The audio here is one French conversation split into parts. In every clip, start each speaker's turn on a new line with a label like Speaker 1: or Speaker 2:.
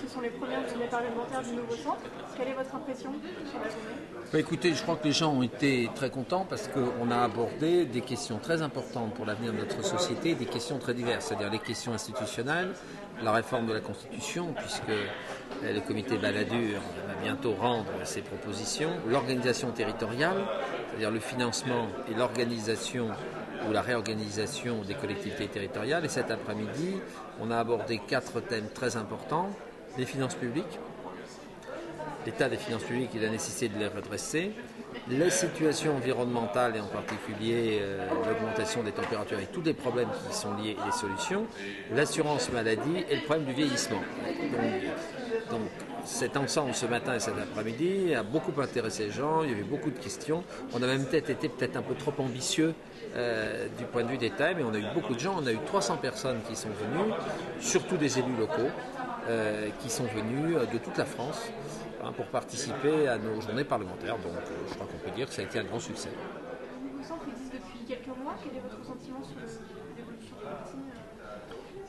Speaker 1: ce sont les premières journées parlementaires du nouveau centre. Quelle est votre impression sur la journée?
Speaker 2: Bah, Écoutez, je crois que les gens ont été très contents parce qu'on a abordé des questions très importantes pour l'avenir de notre société, des questions très diverses, c'est-à-dire les questions institutionnelles, la réforme de la Constitution, puisque le comité Balladur va bientôt rendre ses propositions, l'organisation territoriale, c'est-à-dire le financement et l'organisation ou la réorganisation des collectivités territoriales. Et cet après-midi, on a abordé quatre thèmes très importants. Les finances publiques, l'état des finances publiques et la nécessité de les redresser, les situations environnementales et en particulier euh, l'augmentation des températures et tous les problèmes qui sont liés et les solutions, l'assurance maladie et le problème du vieillissement. Donc, cet ensemble ce matin et cet après-midi a beaucoup intéressé les gens, il y avait beaucoup de questions. On a même peut-être été peut-être un peu trop ambitieux euh, du point de vue des thèmes et on a eu beaucoup de gens, on a eu 300 personnes qui sont venues, surtout des élus locaux euh, qui sont venus de toute la France hein, pour participer à nos journées parlementaires. Donc euh, je crois qu'on peut dire que ça a été un grand succès.
Speaker 1: Le centre existe depuis quelques mois, quel est votre sentiment sur l'évolution du parti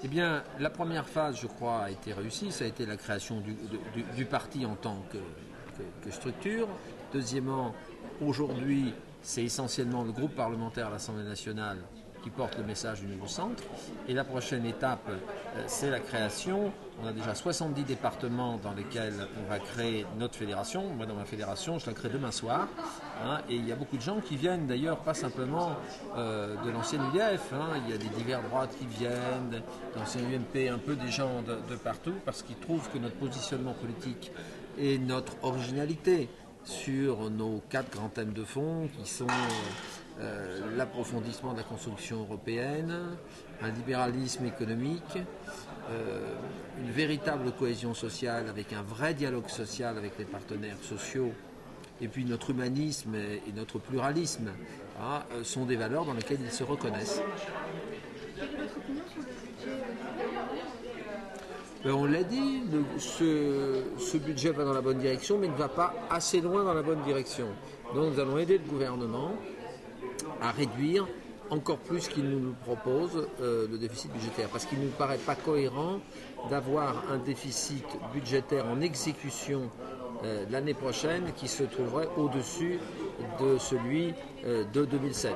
Speaker 2: eh bien, la première phase, je crois, a été réussie. Ça a été la création du, parti en tant que, structure. Deuxièmement, aujourd'hui, c'est essentiellement le groupe parlementaire à l'Assemblée nationale qui porte le message du nouveau centre. Et la prochaine étape, euh, c'est la création. On a déjà 70 départements dans lesquels on va créer notre fédération. Moi, dans ma fédération, je la crée demain soir. Hein. et il y a beaucoup de gens qui viennent d'ailleurs, pas simplement euh, de l'ancienne UDF. Hein. il y a des divers droites qui viennent, de l'ancienne UMP, un peu des gens de partout, parce qu'ils trouvent que notre positionnement politique et notre originalité sur nos quatre grands thèmes de fond qui sont euh, l'approfondissement de la construction européenne, un libéralisme économique, euh, une véritable cohésion sociale avec un vrai dialogue social avec les partenaires sociaux, et puis notre humanisme et, notre pluralisme hein, sont des valeurs dans lesquelles ils se reconnaissent.
Speaker 1: Quelle est votre opinion sur le
Speaker 2: ben, on l'a dit, ce, budget va dans la bonne direction, mais ne va pas assez loin dans la bonne direction. Donc nous allons aider le gouvernement à réduire encore plus qu'il nous propose euh, le déficit budgétaire, parce qu'il ne nous paraît pas cohérent d'avoir un déficit budgétaire en exécution euh, l'année prochaine qui se trouverait au-dessus de celui euh, de 2007.